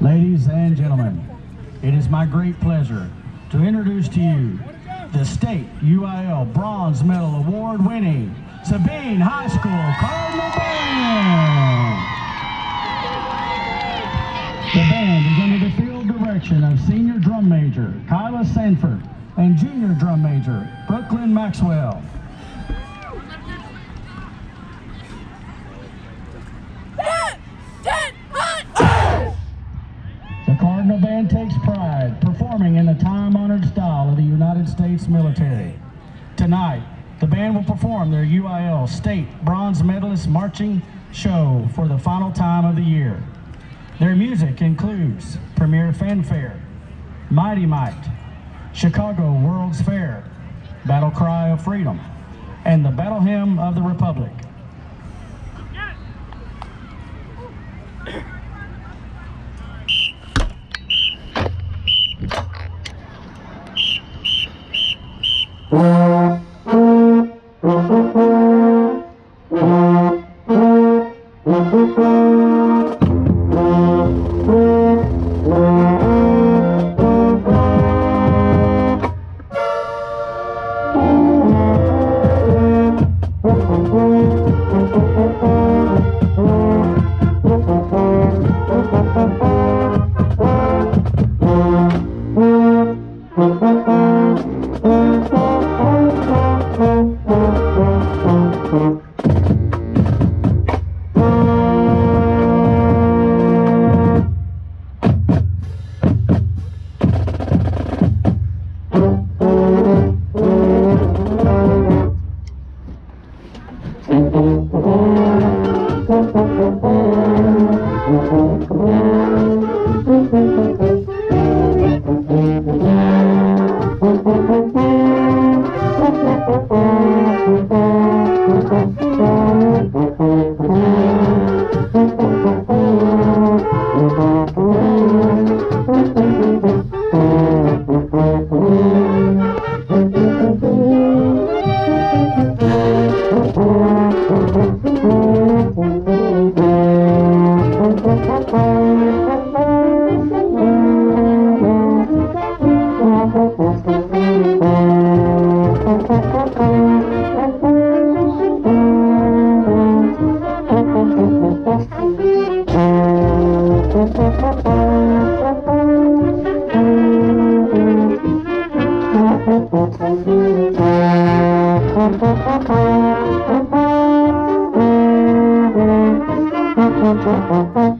Ladies and gentlemen, it is my great pleasure to introduce to you the State UIL Bronze Medal Award winning Sabine High School Cardinal Band. The band is under the field direction of Senior Drum Major Kyla Sanford and Junior Drum Major Brooklyn Maxwell. The Cardinal The band takes pride performing in the time-honored style of the United States military. Tonight, the band will perform their UIL State Bronze Medalist Marching Show for the final time of the year. Their music includes Premier Fanfare, Mighty Might, Chicago World's Fair, Battle Cry of Freedom, and the Battle Hymn of the Republic. Thank you.